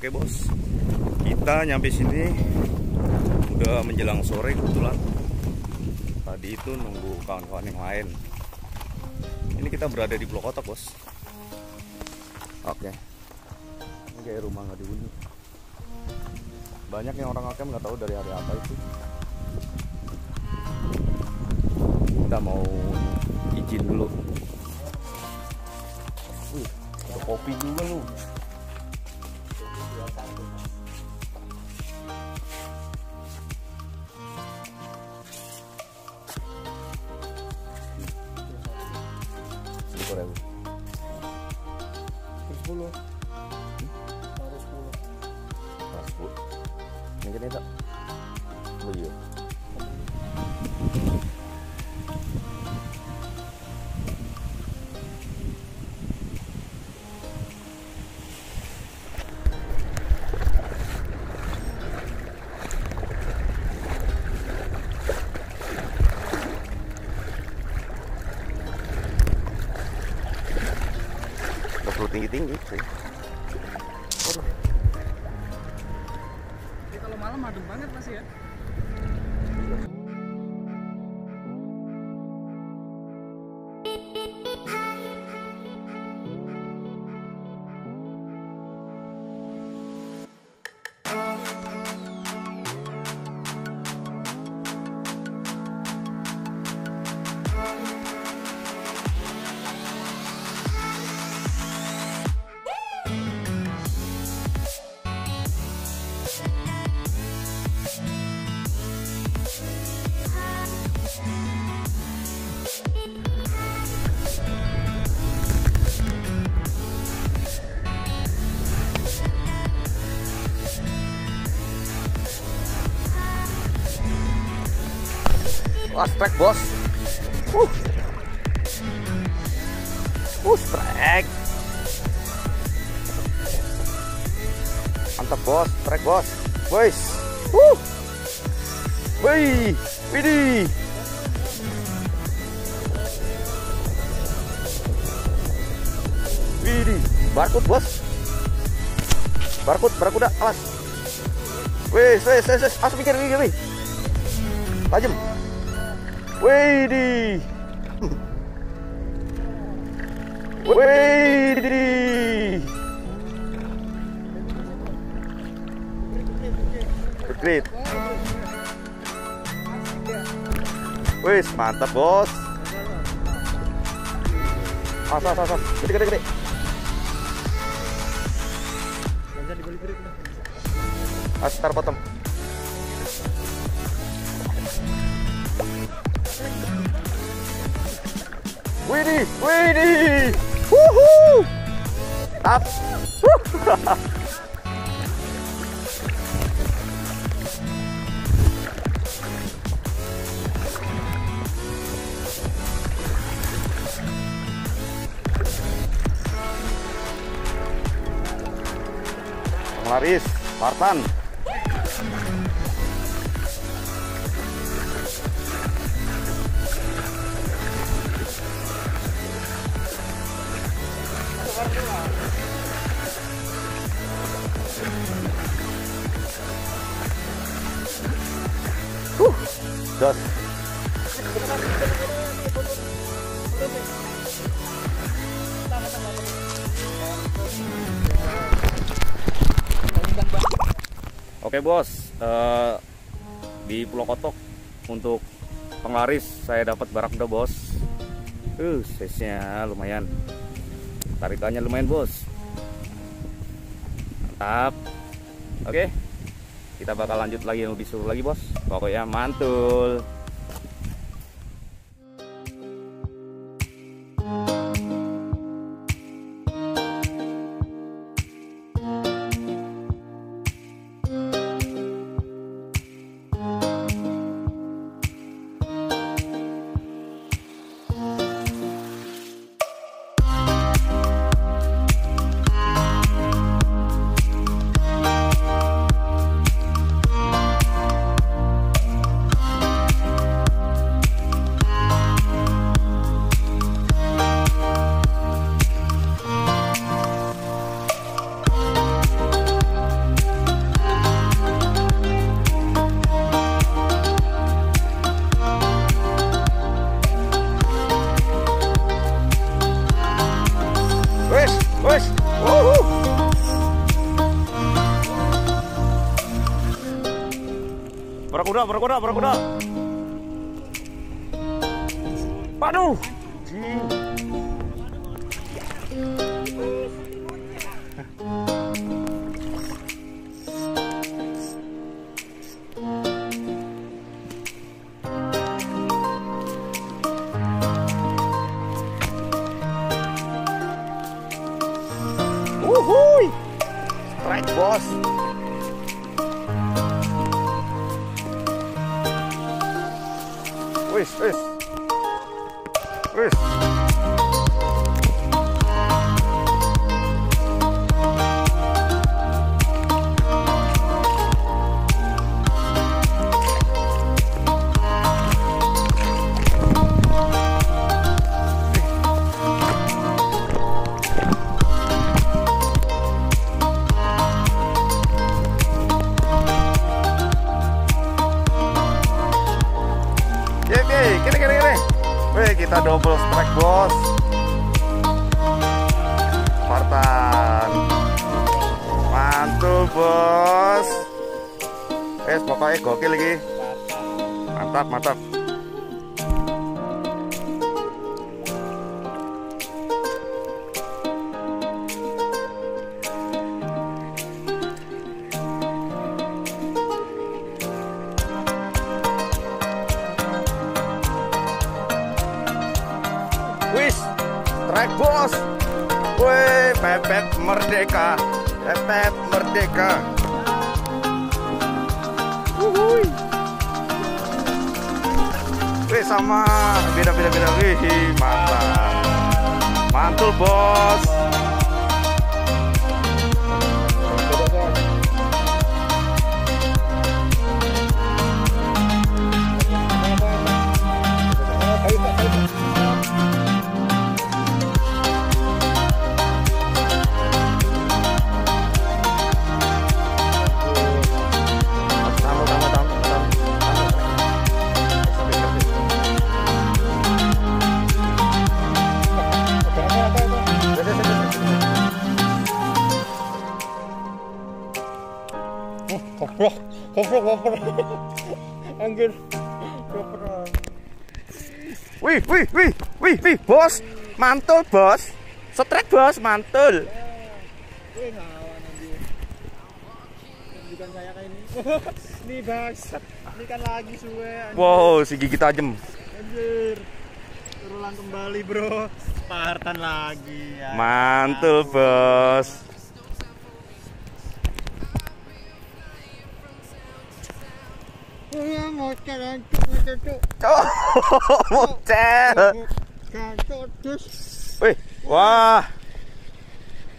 Oke bos, kita nyampe sini udah menjelang sore kebetulan. Tadi itu nunggu kawan-kawan yang lain. Ini kita berada di Blok Kotak bos. Oke, ini kayak rumah nggak dihuni. Banyak yang orang Akem nggak tahu dari hari apa itu. Kita mau izin dulu. Wih, ada kopi juga lu. 10 baru 10 baru 10 mungkin itu. Beli yuk Strike bos. Uh. Uh, strike. Mantap bos, strike bos. Wes. Uh. Wih, widih. Widih, barcode bos. Barcode, barakuda, awas. Wes, wes, wes, wes, asal mikir, mikir, mikir. Tajam. Widih. Widih. Retreat. Wis, mantap, Bos. As, as, as, as. Gede, gede, gede. Jangan dibalik-balik. As, tar potong. Widih, widih. Wuhu. Tap. Laris, Spartan. Di Pulau Kotok untuk penglaris saya dapat barakuda bos. Uh, size-nya lumayan. Tarikannya lumayan bos. Mantap. Oke, kita bakal lanjut lagi yang lebih seru lagi bos. Pokoknya mantul. Barakuda, barakuda. Waduh. Wuhui. Strike bos. Bos. Spartan. Mantul, Bos. Wes, pokoknya gokil lagi. Mantap, mantap. Merdeka. Wuhui. Wih, sama. Beda, beda, beda. Wih, mantap. Mantul, bos. Goblok, goblok. Anjir. Goblok. Wih, wih, wih, wih, wih, bos, mantul bos, strike bos, mantul. Wih, ngawan anjir. Bukan saya kayak ini. Nih, Bas. Ini kan lagi suwe anjir. Wow, si gigi tajem. Anjir. Terulang kembali, Bro. Spartan lagi ya. Mantul bos. Oh, ya, cuk. Oh, mucel. Gacor, dus. Wih, wah,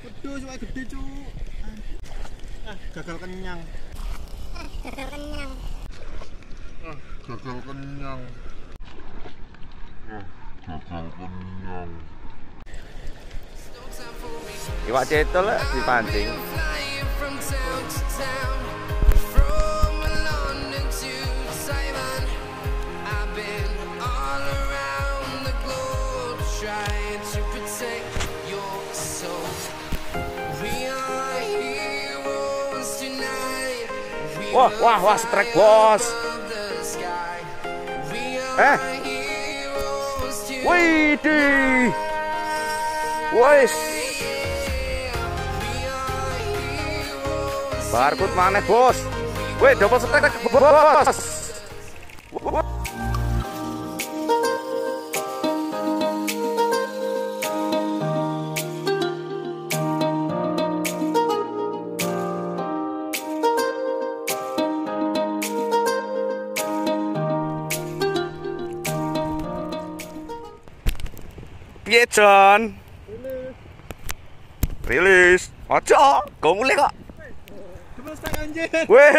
Pedus, wae gede, cuk. Ah, gagal kenyang. gagal kenyang gagal kenyang gagal kenyang iwak cetel lah dipancing. Wah, wah, wah, strike bos. Eh. Wih, di. Wis, barcode mana bos? Wih, double strike bos. Piye, Jon? Rilis. Ojo, kau mulai kok. Double stack anjir. Wih,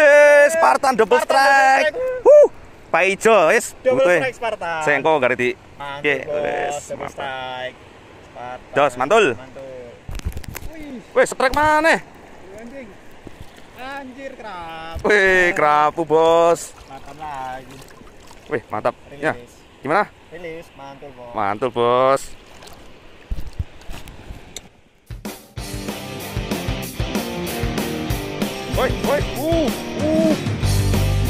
Spartan double strike. Huh, Pak Ijo, wis. Double strike Spartan. Sengko gariti. Mantul, Oke, bos. wis, Double strike. Spartan. Dos, mantul. Mantul. Wih, strike mana? anjing. Anjir, kerap. Wih, kerapu bos. Makan lagi. Wih, mantap. Ya, Rilis. gimana? Rilis, mantul, bos. Mantul bos. woi woi uh uh.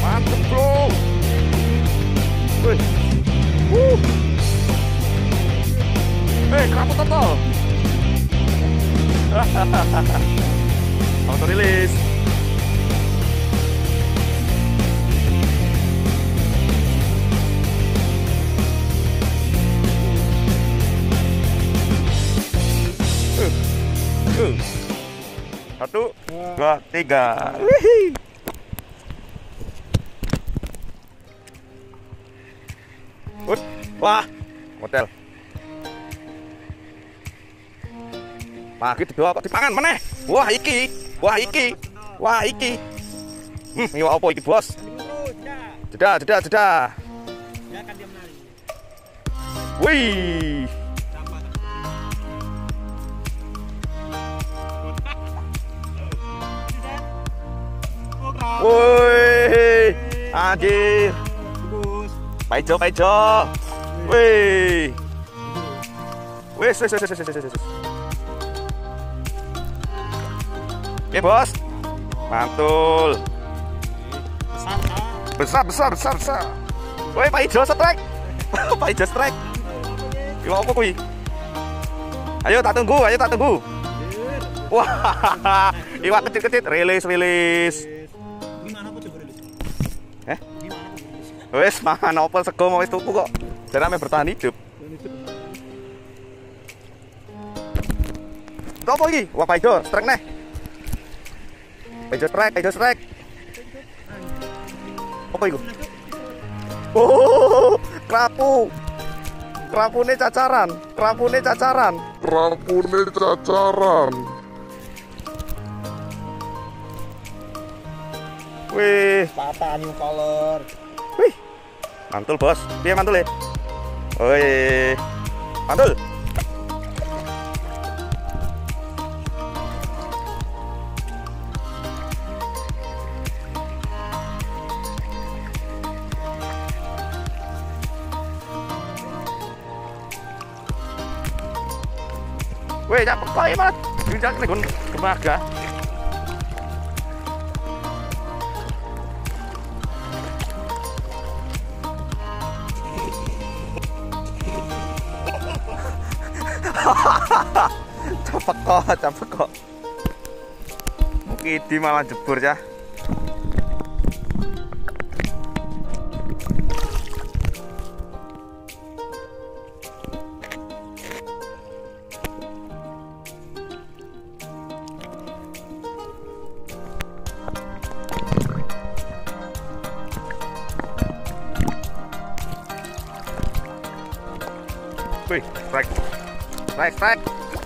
Mantep bro. Woi. Uh. Eh kamu total. Hahaha auto rilis. Uh. Satu, dua, tiga. Wihih. Ut. Wah, hotel. Pagi dibawa kok dipangan meneh. Wah iki, wah iki, wah iki. Hmm, ini apa iki bos? Jeda, jeda, jeda. Wih, Wih, anjir. Paijo, paijo. Wis, wis, wis, wis, wis, wis, wis. Oke bos, mantul. Besar. Besar, besar, besar. Woi, Pak Ijo strike. Pak Ijo strike. Iwak apa kuwi? Ayo tak tunggu, ayo tak tunggu. Wah, iwak kecil-kecil, rilis, rilis. Wes mangan opel sego mau wis tuku kok. Dan ame bertahan hidup. Apa iki? Wah, Pak Ijo, strike neh. Pak Ijo strike, Pak Ijo strike. Apa iku? Oh, kerapu. Kerapune cacaran, kerapune cacaran. Rampune cacaran. Wih, Papa new color. Mantul, Bos. Piye mantul ya? Wih. Mantul. Wih, jak kok iki malah dijak ning nggon gemaga. Cepet kok, cepet kok. Kidi malah jebur ya.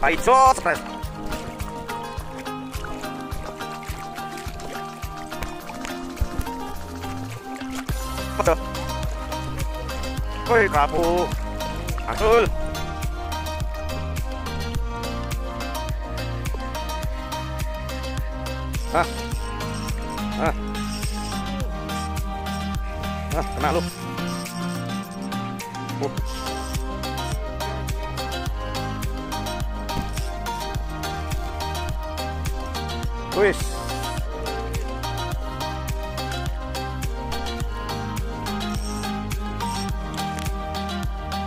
Strike. Paijo, strike. Betul. Wih, kapu. Mantul. Hah? Hah? Hah, kena lu. Oh. Wis.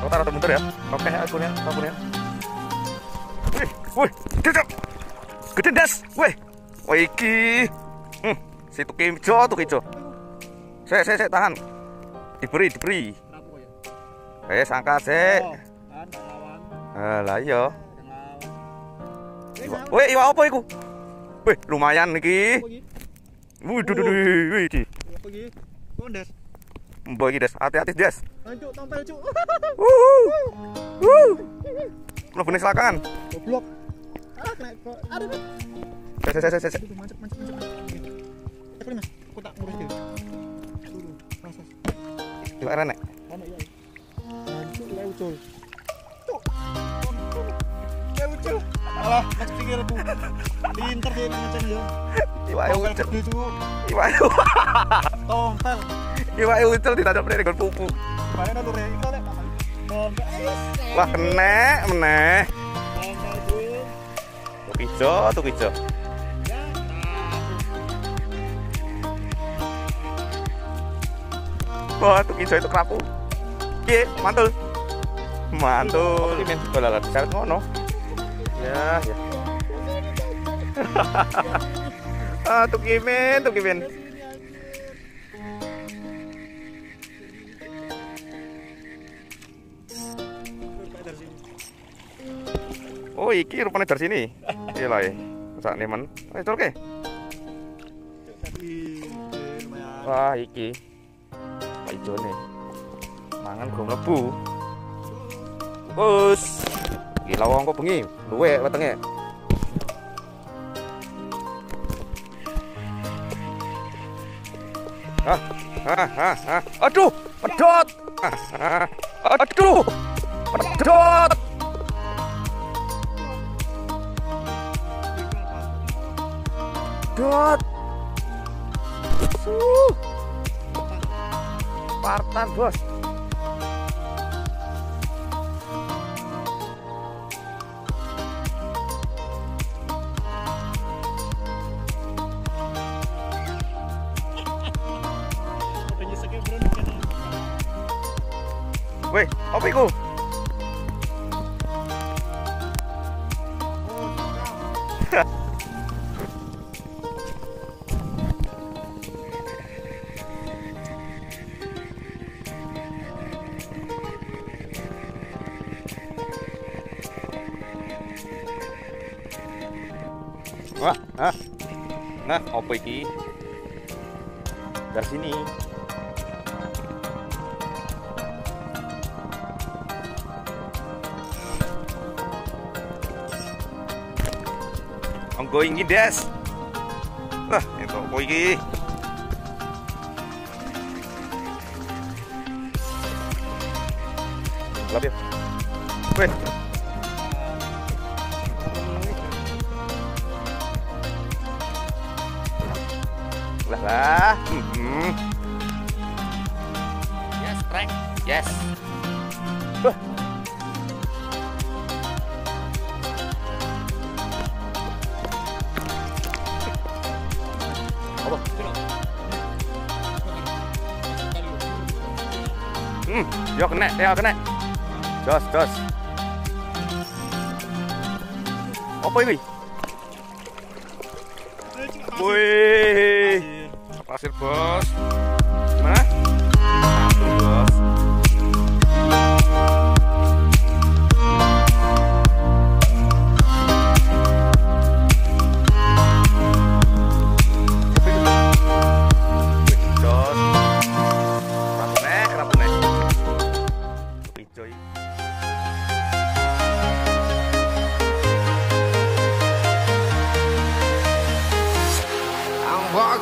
Kau taruh mundur ya. Oke, akunnya, akunnya. Wih, wih, gede. Gede das. Wih. Wih, iki. Hmm, situ kimjo, tuh kijo. Saya, saya, saya tahan. Diberi, diberi. Ya? Eh, sangka sih. Oh, lawan. Alah iya. Wih, iwa apa iku? Wih, lumayan iki. Apa iki? Wih, duh, duh, duh, wih, di. Apa iki? Kondes. Mbok iki, Des. Hati-hati, Des. Lanjut tampil, Cuk. Wuh. Wuh. Mlebu ning selakangan. Goblok. Ah, kena kok. Aduh. Sek, sek, sek. Aduh, mancep, mancep, mancep. boleh, Mas. Aku tak ngurus dulu. Dulu. Mas, mas. Iwak renek. Mana iya? Lanjut. Cuk. Ya ucul. Alah, mas pikir aku. Pinter dia macam ya. Iwak ucel. gede, Cuk. Iwak Tompel. Iwak ucel ditajam ning nggon pupu. Mana lu rek? Kita lek. Tompel. Eh, Wah, kenek meneh. Tuh ijo, tuh ijo. Wah, tuh ijo itu kerapu. Piye? Mantul. Mantul. Men bola lah diseret ngono. Ya, ya. ah, tuh kimin, tuh kimin. Oh, iki rupanya dari sini. Iya lah, sak nemen. Tapi eh, lumayan. Wah, iki. Pak nih. Mangan go mlebu. Bus. Gila wong kok bengi. Luwe wetenge. Hah, hah, hah, hah. Aduh, pedot. Ah, ah. Aduh, pedot. Pedot. Suh. Spartan, Bos. Weh, apa iku? I'm going in des. Lah, itu iki? Lap ya. Weh. Lah lah. Hmm, yo kena, yo kena. Jos, jos. Apa ini? Wih, pasir bos.